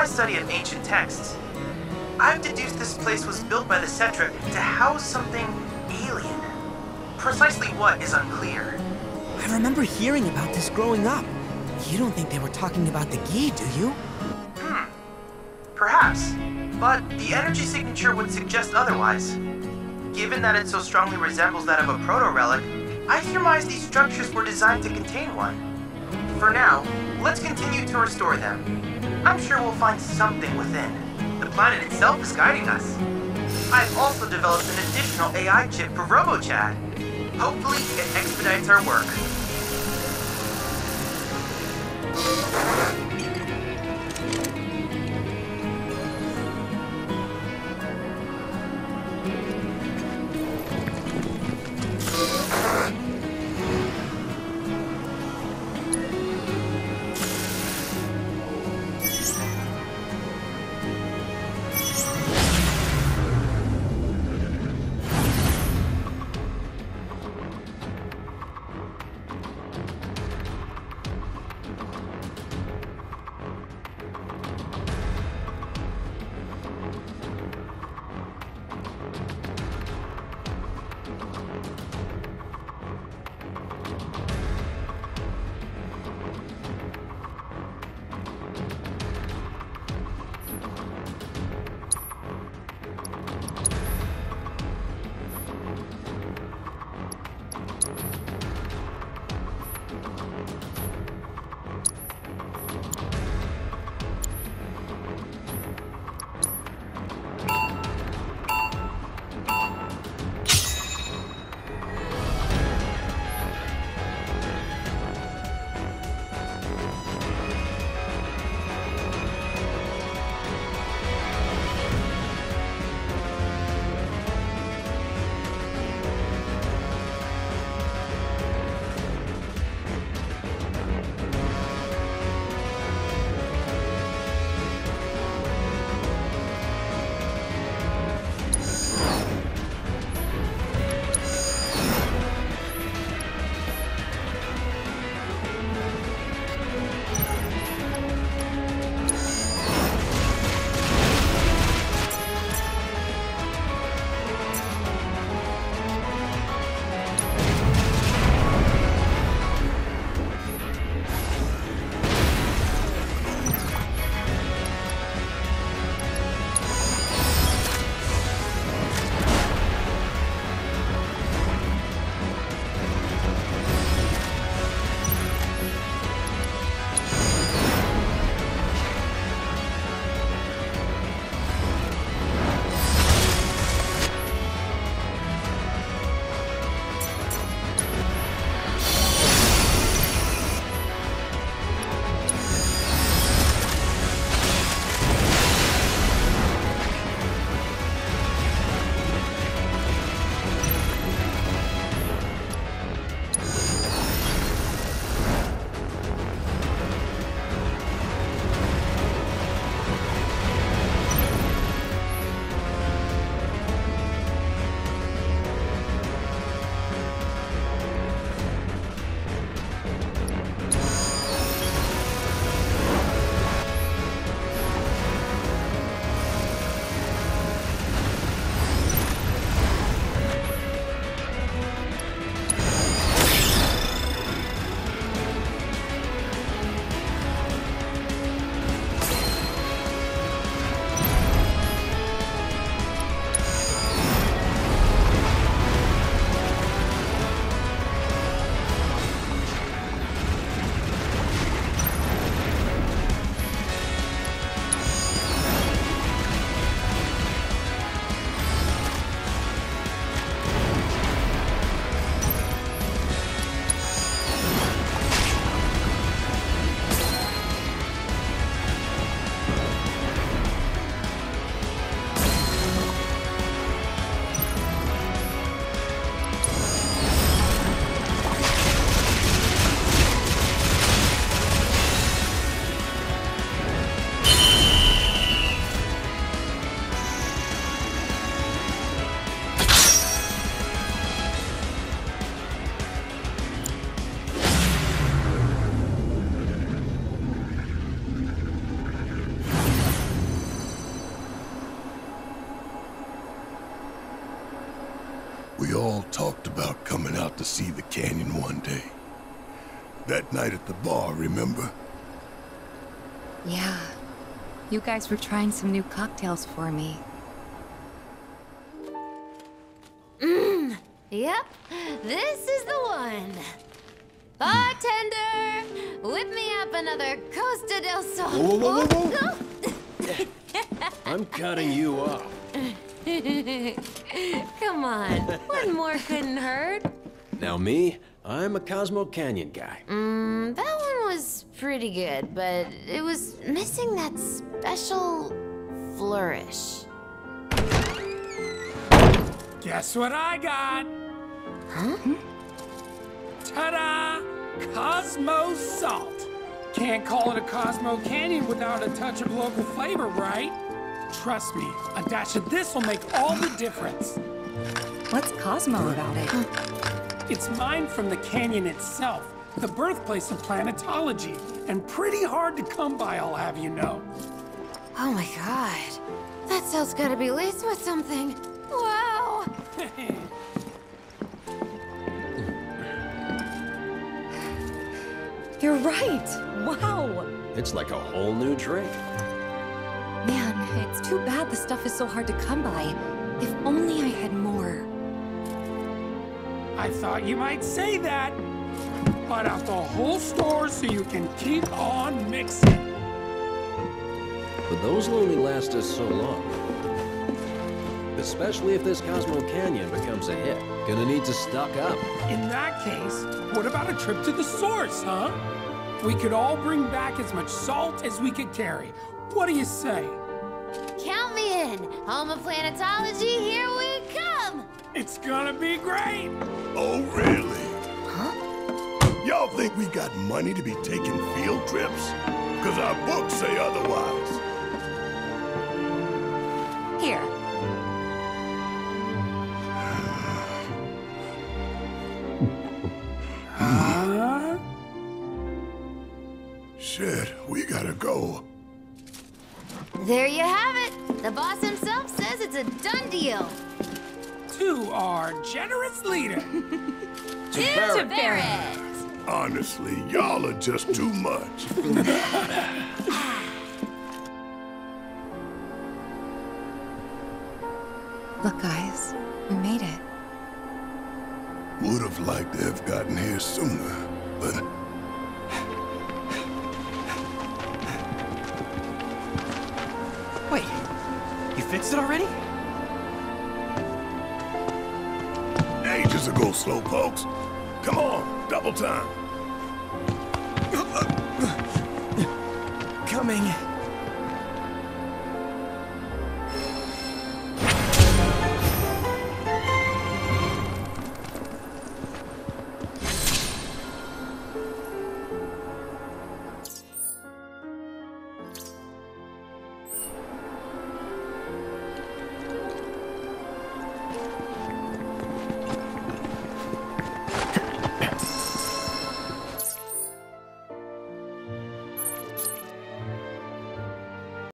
my study of ancient texts, I've deduced this place was built by the Cetra to house something alien. Precisely what is unclear. I remember hearing about this growing up. You don't think they were talking about the Gi, do you? Hmm. Perhaps. But the energy signature would suggest otherwise. Given that it so strongly resembles that of a proto-relic, I surmise these structures were designed to contain one. For now, let's continue to restore them. I'm sure we'll find something within. The planet itself is guiding us. I've also developed an additional AI chip for RoboChad. Hopefully, it expedites our work. Talked about coming out to see the canyon one day. That night at the bar, remember? Yeah. You guys were trying some new cocktails for me. Mmm. Yep. This is the one. Bartender, whip me up another Costa del Sol. Whoa, whoa, whoa, whoa. I'm cutting you off. Come on, one more couldn't hurt. Now me, I'm a Cosmo Canyon guy. Mmm, that one was pretty good, but it was missing that special flourish. Guess what I got? Huh? Ta-da! Cosmo Salt. Can't call it a Cosmo Canyon without a touch of local flavor, right? Trust me, a dash of this will make all the difference. What's Cosmo about it? It's mined from the canyon itself, the birthplace of planetology, and pretty hard to come by, I'll have you know. Oh my god. That salt's gotta be laced with something. Wow! You're right! Wow! It's like a whole new drink. Man, it's too bad the stuff is so hard to come by. If only I had more. I thought you might say that. Bought out the whole store so you can keep on mixing. But those will only last us so long. Especially if this Cosmo Canyon becomes a hit. Gonna need to stock up. In that case, what about a trip to the source, huh? We could all bring back as much salt as we could carry. What do you say? Count. Home of planetology, here we come! It's gonna be great! Oh, really? Huh? Y'all think we got money to be taking field trips? Because our books say otherwise. The boss himself says it's a done deal. To our generous leader. To Barret. Barret. Honestly, y'all are just too much. Look, guys. We made it. Would have liked to have gotten here sooner, fixed it already? Ages ago, slowpokes. Come on, double time. Coming.